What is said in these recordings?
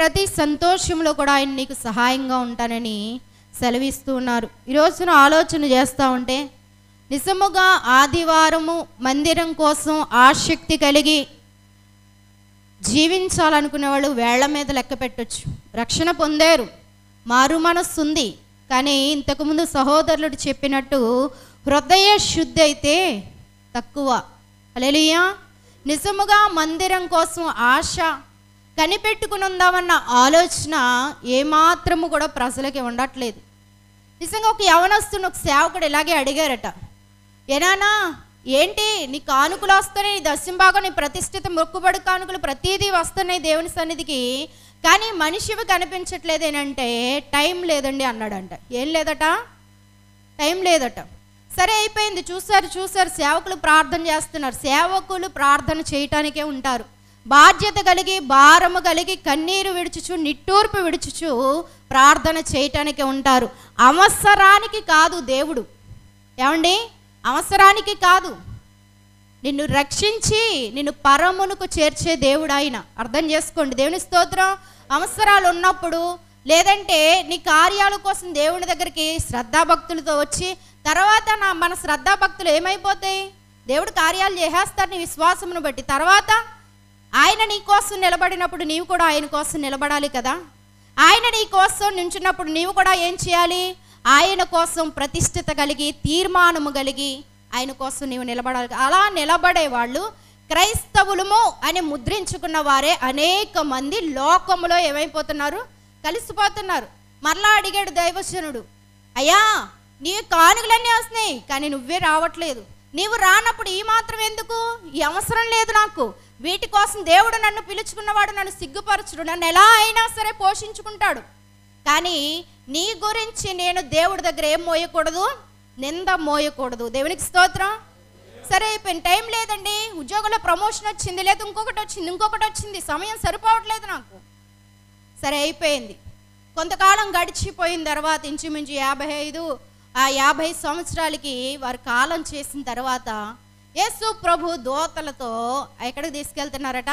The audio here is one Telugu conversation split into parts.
ప్రతి సంతోషంలో కూడా ఆయన నీకు సహాయంగా ఉంటానని సెలవిస్తూ ఉన్నారు. ఈ రోజున ఆలోచన చేస్తూ ఉంటే నిజముగా ఆదివారము మందిరం కోసం ఆసక్తి కలిగి జీవించాలనుకునే వాళ్ళు వేళ్ళ మీద లెక్క పెట్టచ్చు. రక్షణ పొందారు. మారు మనస్సు ఉంది. కానీ ఇంతకుముందు సహోదరుడు చెప్పినట్టు హృదయ శుద్ధి అయితే తక్కువ. అలెలియా నిజముగా మందిరం కోసం ఆశ కనిపెట్టుకుని ఉందామన్న ఆలోచన ఏమాత్రము కూడా ప్రజలకి ఉండట్లేదు. నిజంగా ఒక యవనస్తుని ఒక సేవకుడు ఇలాగే అడిగారట ఏనానా ఏంటి? నీ కానుకలు వస్తున్నాయి నీ దశంభాగం నీ ప్రతిష్ఠిత మొక్కుబడి కానుకలు ప్రతిదీ వస్తున్నాయి దేవుని సన్నిధికి కానీ మనిషివి కనిపించట్లేదేనంటే టైం లేదండి అన్నాడంట. ఏం లేదట? టైం లేదట. సరే అయిపోయింది. చూశారు చూసారు సేవకులు ప్రార్థన చేస్తున్నారు. సేవకులు ప్రార్థన చేయటానికే ఉంటారు. బాధ్యత కలిగి భారము కలిగి కన్నీరు విడుచుచు నిట్టూర్పు విడుచుచు ప్రార్థన చేయటానికి ఉంటారు. అవసరానికి కాదు దేవుడు. ఏమండి? అవసరానికి కాదు. నిన్ను రక్షించి నిన్ను పరమునకు చేర్చే దేవుడు ఆయన. అర్థం చేసుకోండి. దేవుని స్తోత్రం. అవసరాలు ఉన్నప్పుడు లేదంటే నీ కార్యాల కోసం దేవుని దగ్గరికి శ్రద్ధాభక్తులతో వచ్చి తర్వాత నా మన శ్రద్ధాభక్తులు ఏమైపోతాయి? దేవుడు కార్యాలు చేసేస్తారు నీ విశ్వాసమును బట్టి. తర్వాత ఆయన నీ కోసం నిలబడినప్పుడు నీవు కూడా ఆయన కోసం నిలబడాలి కదా. ఆయన నీ కోసం నించున్నప్పుడు నీవు కూడా ఏం చేయాలి? ఆయన కోసం ప్రతిష్ఠిత కలిగి తీర్మానము కలిగి ఆయన కోసం నీవు నిలబడాలి. అలా నిలబడే వాళ్ళు క్రైస్తవులము అని ముద్రించుకున్న వారే అనేక మంది లోకములో ఏమైపోతున్నారు? కలిసిపోతున్నారు. మరలా అడిగాడు దైవజనుడు అయ్యా నీ కానుకలన్నీ వస్తున్నాయి కానీ నువ్వే రావట్లేదు. నీవు రానప్పుడు ఈ మాత్రం ఎందుకు? ఈ అవసరం లేదు నాకు. వీటి కోసం దేవుడు నన్ను పిలుచుకున్నవాడు నన్ను సిగ్గుపరచుడు. నన్ను ఎలా అయినా సరే పోషించుకుంటాడు. కానీ నీ గురించి నేను దేవుడి దగ్గర ఏం మోయకూడదు? నింద మోయకూడదు. దేవునికి స్తోత్రం. సరే అయిపోయింది టైం లేదండి. ఉద్యోగంలో ప్రమోషన్ వచ్చింది లేదు ఇంకొకటి వచ్చింది ఇంకొకటి వచ్చింది. సమయం సరిపోవట్లేదు నాకు. సరే అయిపోయింది. కొంతకాలం గడిచిపోయిన తర్వాత ఇంచుమించు యాభై ఐదు ఆ యాభై సంవత్సరాలకి వారు కాలం చేసిన తర్వాత యేసు ప్రభు దోతలతో ఎక్కడికి తీసుకెళ్తున్నారట?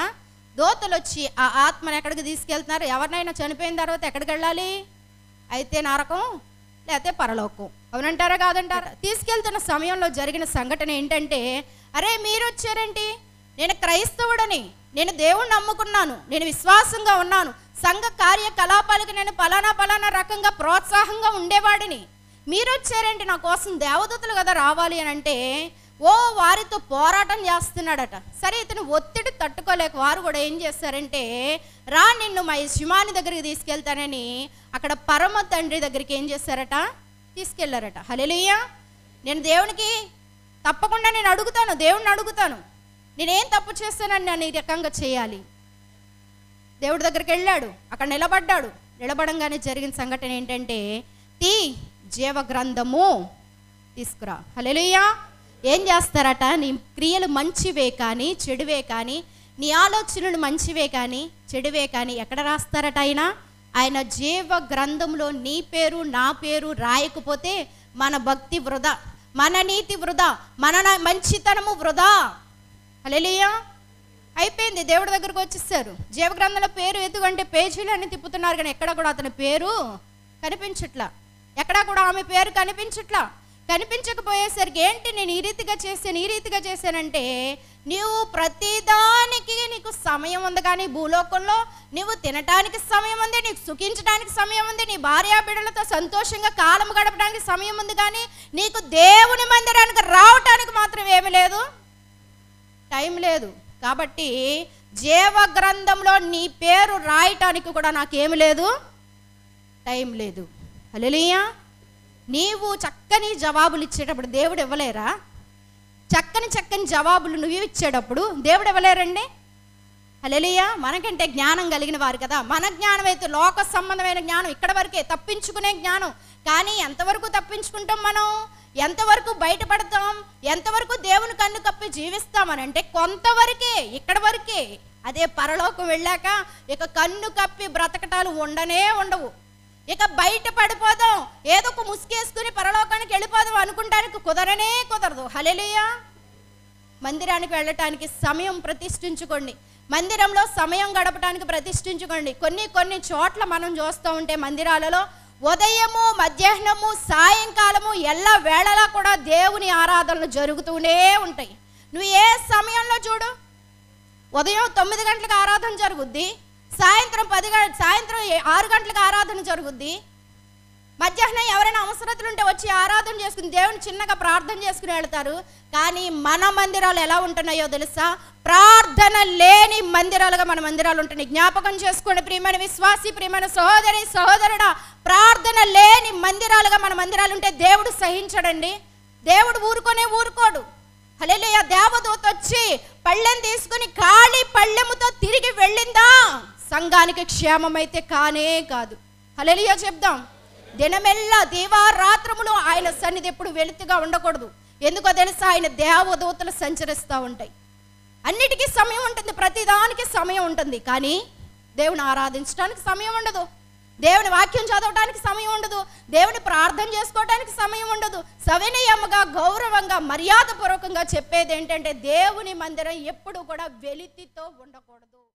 దోతలు వచ్చి ఆ ఆత్మను ఎక్కడికి తీసుకెళ్తున్నారు? ఎవరినైనా చనిపోయిన తర్వాత ఎక్కడికి వెళ్ళాలి? అయితే నరకం లేకపోతే పరలోకం. అవునంటారా కాదంటారా? తీసుకెళ్తున్న సమయంలో జరిగిన సంఘటన ఏంటంటే అరే మీరు వచ్చారేంటి నేను క్రైస్తవుడని నేను దేవుణ్ణి నమ్ముకున్నాను నేను విశ్వాసంగా ఉన్నాను సంఘ కార్యకలాపాలకు నేను పలానా పలానా రకంగా ప్రోత్సాహంగా ఉండేవాడిని. మీరు వచ్చారేంటి నా కోసం దేవదూతలు కదా రావాలి అని అంటే ఓ వారితో పోరాటం చేస్తున్నాడట. సరే ఇతను ఒత్తిడి తట్టుకోలేక వారు కూడా ఏం చేస్తారంటే రా నిన్ను మా యజమాని దగ్గరికి తీసుకెళ్తానని అక్కడ పరమ తండ్రి దగ్గరికి ఏం చేస్తారట? తీసుకెళ్ళారట. హల్లెలూయా! నేను దేవునికి తప్పకుండా నేను అడుగుతాను దేవుణ్ణి అడుగుతాను. నేనేం తప్పు చేస్తానని నన్ను ఈ రకంగా చేయాలి. దేవుడి దగ్గరికి వెళ్ళాడు. అక్కడ నిలబడ్డాడు. నిలబడంగానే జరిగిన సంఘటన ఏంటంటే తీ జీవ గ్రంథము తీసుకురా. హల్లెలూయా! ఏం చేస్తారట? నీ క్రియలు మంచివే కానీ చెడువే కానీ నీ ఆలోచనలు మంచివే కానీ చెడువే కానీ ఎక్కడ రాస్తారట ఆయన? ఆయన జీవ గ్రంథంలో నీ పేరు నా పేరు రాయకపోతే మన భక్తి వృధా మన నీతి వృధా మన మంచితనము వృధా. అలెలియా అయిపోయింది దేవుడి దగ్గరకు వచ్చేసారు. జీవగ్రంథంలో పేరు ఎదుగంటే పేజీలు అన్ని తిప్పుతున్నారు కానీ ఎక్కడ కూడా అతని పేరు కనిపించట్లా. ఎక్కడా కూడా ఆమె పేరు కనిపించట్లా. కనిపించకపోయేసరికి ఏంటి నేను ఈ రీతిగా చేశాను ఈ రీతిగా చేశానంటే నీవు ప్రతిదానికి నీకు సమయం ఉంది కానీ భూలోకంలో నీవు తినటానికి సమయం ఉంది నీకు సుఖించడానికి సమయం ఉంది నీ భార్యా బిడ్డలతో సంతోషంగా కాలం గడపడానికి సమయం ఉంది కానీ నీకు దేవుని మందిరానికి రావటానికి మాత్రం ఏమి లేదు టైం లేదు. కాబట్టి జీవ గ్రంథంలో నీ పేరు రాయటానికి కూడా నాకేమి లేదు టైం లేదు. అలెలియా నీవు చక్కని జవాబులు ఇచ్చేటప్పుడు దేవుడు ఇవ్వలేరా? చక్కని చక్కని జవాబులు నువ్వు ఇచ్చేటప్పుడు దేవుడు ఇవ్వలేరండి? హల్లెలూయా. మనకంటే జ్ఞానం కలిగిన వారు కదా. మన జ్ఞానం అయితే లోక సంబంధమైన జ్ఞానం. ఇక్కడ వరకే తప్పించుకునే జ్ఞానం. కానీ ఎంతవరకు తప్పించుకుంటాం మనం? ఎంతవరకు బయటపడతాం? ఎంతవరకు దేవుని కన్ను కప్పి జీవిస్తామని అంటే కొంతవరకే ఇక్కడ వరకే. అదే పరలోకం వెళ్ళాక ఇక కన్ను కప్పి బ్రతకటాలు ఉండనే ఉండవు. ఇక బయట పడిపోదాం. ఏదో ఒక ముసుకేసుకుని పరలోకానికి వెళ్ళిపోదాం అనుకుంటానికి కుదరనే కుదరదు. హలెలుయా మందిరానికి వెళ్ళటానికి సమయం ప్రతిష్ఠించుకోండి. మందిరంలో సమయం గడపడానికి ప్రతిష్ఠించుకోండి. కొన్ని కొన్ని చోట్ల మనం చూస్తూ ఉంటే మందిరాలలో ఉదయము మధ్యాహ్నము సాయంకాలము ఎల్ల వేళలా కూడా దేవుని ఆరాధనలు జరుగుతూనే ఉంటాయి. నువ్వు ఏ సమయంలో చూడు? ఉదయం తొమ్మిది గంటలకు ఆరాధన జరుగుద్ది. సాయంత్రం పది గంట సాయంత్రం ఆరు గంటలకు ఆరాధన జరుగుద్ది. మధ్యాహ్నం ఎవరైనా అవసరతలు ఉంటే వచ్చి ఆరాధన చేసుకుని దేవుని చిన్నగా ప్రార్థన చేసుకుని వెళ్తారు. కానీ మన మందిరాలు ఎలా ఉంటున్నాయో తెలుసా? ప్రార్థన లేని మందిరాలుగా మన మందిరాలు ఉంటున్నాయి. జ్ఞాపకం చేసుకోండి ప్రియమైన విశ్వాసి ప్రియమైన సహోదరి సహోదరుడా ప్రార్థన లేని మందిరాలుగా మన మందిరాలు ఉంటే దేవుడు సహించడండి. దేవుడు ఊరుకొనే ఊరుకోడు. హల్లెలూయా దేవదూత వచ్చి పళ్ళెం తీసుకుని ఖాళీ పళ్ళెముతో తిరిగి వెళ్ళిందా? సంఘానికి క్షేమమైతే కానే కాదు. హల్లెలూయా చెప్దాం. దినమెల్లా దీవారాత్రములు ఆయన సన్నిధి ఎప్పుడు వెలుతుగా ఉండకూడదు. ఎందుకో తెలుసా? ఆయన దేవదూతలు సంచరిస్తూ ఉంటాయి. అన్నిటికీ సమయం ఉంటుంది ప్రతిదానికి సమయం ఉంటుంది. కానీ దేవుని ఆరాధించడానికి సమయం ఉండదు. దేవుని వాక్యం చదవడానికి సమయం ఉండదు. దేవుని ప్రార్థన చేసుకోవడానికి సమయం ఉండదు. సవినయముగా గౌరవంగా మర్యాదపూర్వకంగా చెప్పేది ఏంటంటే దేవుని మందిరం ఎప్పుడు కూడా వెలితితో ఉండకూడదు.